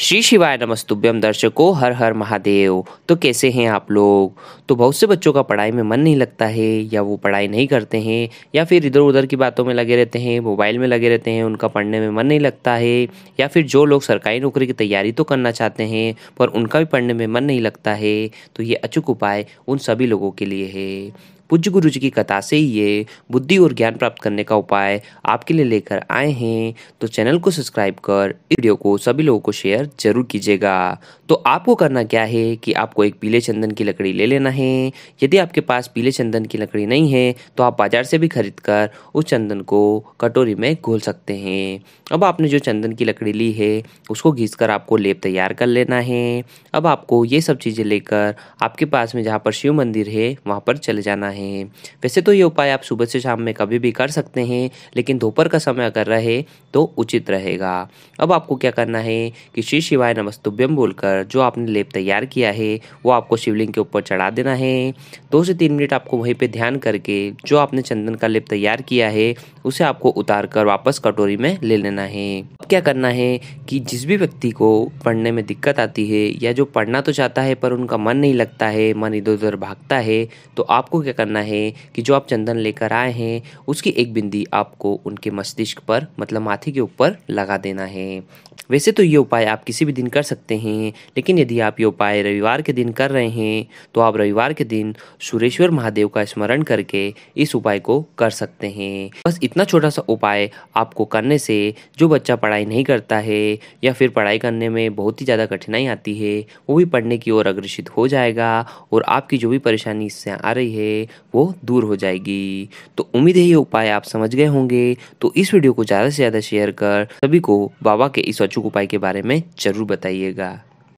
श्री शिवाय नमस्तुभ्यम दर्शकों हर हर महादेव। तो कैसे हैं आप लोग? तो बहुत से बच्चों का पढ़ाई में मन नहीं लगता है, या वो पढ़ाई नहीं करते हैं, या फिर इधर उधर की बातों में लगे रहते हैं, मोबाइल में लगे रहते हैं, उनका पढ़ने में मन नहीं लगता है, या फिर जो लोग सरकारी नौकरी की तैयारी तो करना चाहते हैं, पर उनका भी पढ़ने में मन नहीं लगता है तो ये अचूक उपाय उन सभी लोगों के लिए है। पूज्य गुरु जी की कथा से ये बुद्धि और ज्ञान प्राप्त करने का उपाय आपके लिए लेकर आए हैं। तो चैनल को सब्सक्राइब कर इस वीडियो को सभी लोगों को शेयर ज़रूर कीजिएगा। तो आपको करना क्या है कि आपको एक पीले चंदन की लकड़ी ले लेना है। यदि आपके पास पीले चंदन की लकड़ी नहीं है तो आप बाज़ार से भी खरीद कर उस चंदन को कटोरी में घोल सकते हैं। अब आपने जो चंदन की लकड़ी ली है, उसको घीस कर आपको लेप तैयार कर लेना है। अब आपको ये सब चीज़ें लेकर आपके पास में जहाँ पर शिव मंदिर है, वहाँ पर चले जाना है। हैं। वैसे तो ये उपाय आप सुबह से शाम में कभी भी कर सकते हैं, लेकिन दोपहर का समय अगर रहे तो उचित रहेगा। अब आपको क्या करना है कि श्री शिवाय नमस्तुभ्यम बोलकर जो आपने लेप तैयार किया है, वो आपको शिवलिंग के ऊपर चढ़ा देना है। दो से तीन मिनट आपको वहीं पे ध्यान करके जो आपने चंदन का लेप तैयार किया है, उसे आपको उतार कर वापस कटोरी में ले लेना है। क्या करना है कि जिस भी व्यक्ति को पढ़ने में दिक्कत आती है या जो पढ़ना तो चाहता है पर उनका मन नहीं लगता है, मन इधर उधर भागता है तो आपको क्या करना है कि जो आप चंदन लेकर आए हैं, उसकी एक बिंदी आपको उनके मस्तिष्क पर मतलब माथे के ऊपर लगा देना है। वैसे तो ये उपाय आप किसी भी दिन कर सकते हैं, लेकिन यदि आप ये उपाय रविवार के दिन कर रहे हैं तो आप रविवार के दिन सुरेश्वर महादेव का स्मरण करके इस उपाय को कर सकते हैं। बस इतना छोटा सा उपाय आपको करने से जो बच्चा पढ़ाई नहीं करता है, या फिर पढ़ाई करने में बहुत ही ज़्यादा कठिनाई आती है, वो भी पढ़ने की ओर अग्रसित हो जाएगा, और आपकी जो भी परेशानी इससे आ रही है, वो दूर हो जाएगी। तो उम्मीद है ये उपाय आप समझ गए होंगे तो इस वीडियो को ज़्यादा से ज़्यादा शेयर कर, सभी को बाबा के इस अचूक उपाय के बारे में ज़रूर बताइएगा।